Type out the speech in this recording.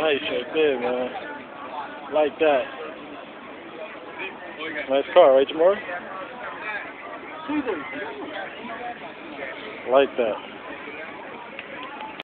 Nice right there, man. Like that. Nice car, right, Jamar? Like that.